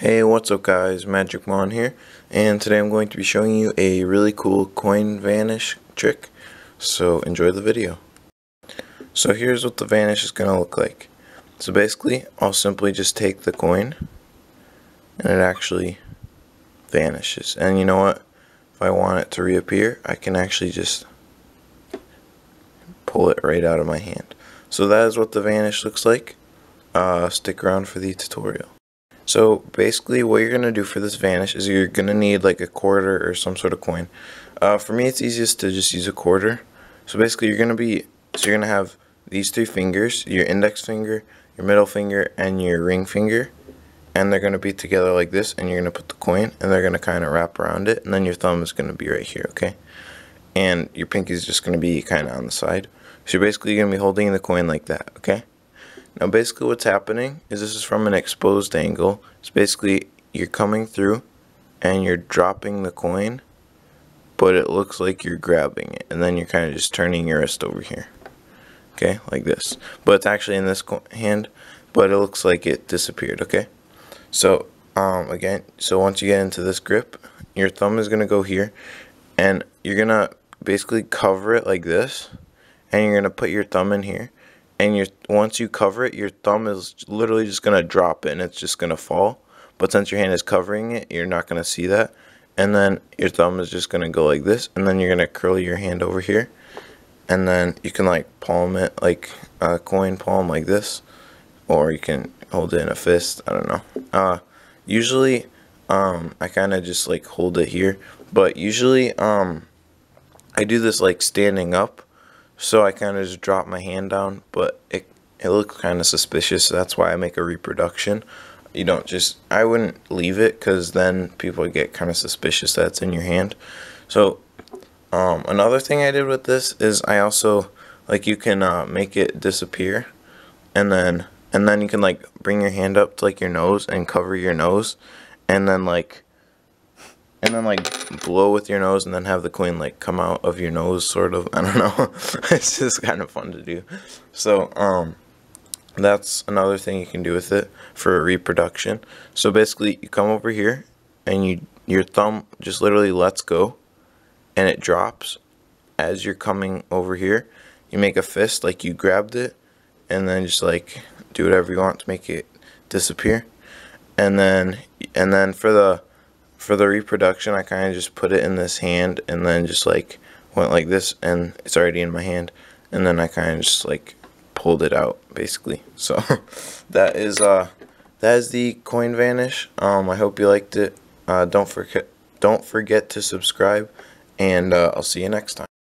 Hey, what's up guys, Magic Mon here, and today I'm going to be showing you a really cool coin vanish trick, so enjoy the video. So here's what the vanish is going to look like. So basically, I'll simply just take the coin, and it actually vanishes. And you know what, if I want it to reappear, I can actually just pull it right out of my hand. So that is what the vanish looks like. Uh, stick around for the tutorial. So basically what you're going to do for this vanish is you're going to need like a quarter or some sort of coin. Uh, for me it's easiest to just use a quarter. So basically you're going to be, so you're going to have these three fingers, your index finger, your middle finger, and your ring finger. And they're going to be together like this and you're going to put the coin and they're going to kind of wrap around it. And then your thumb is going to be right here, okay? And your pinky is just going to be kind of on the side. So you're basically going to be holding the coin like that, okay? Now basically what's happening is this is from an exposed angle. It's basically you're coming through and you're dropping the coin but it looks like you're grabbing it and then you're kind of just turning your wrist over here. Okay, like this. But it's actually in this hand but it looks like it disappeared, okay? So um, again, so once you get into this grip, your thumb is going to go here and you're going to basically cover it like this and you're going to put your thumb in here and your once you cover it, your thumb is literally just gonna drop it and it's just gonna fall. But since your hand is covering it, you're not gonna see that. And then your thumb is just gonna go like this, and then you're gonna curl your hand over here, and then you can like palm it like a coin palm like this, or you can hold it in a fist. I don't know. Uh, usually, um, I kind of just like hold it here, but usually, um, I do this like standing up so I kind of just drop my hand down, but it, it looks kind of suspicious. That's why I make a reproduction. You don't just, I wouldn't leave it because then people get kind of suspicious that it's in your hand. So um, another thing I did with this is I also, like you can uh, make it disappear and then, and then you can like bring your hand up to like your nose and cover your nose and then like and then like blow with your nose and then have the coin like come out of your nose sort of. I don't know. It's just kind of fun to do. So um that's another thing you can do with it for reproduction. So basically you come over here and you your thumb just literally lets go and it drops. As you're coming over here you make a fist like you grabbed it and then just like do whatever you want to make it disappear. And then and then for the for the reproduction, I kind of just put it in this hand and then just like went like this and it's already in my hand. And then I kind of just like pulled it out basically. So that is uh that is the coin vanish. Um, I hope you liked it. Uh, don't forget don't forget to subscribe and uh, I'll see you next time.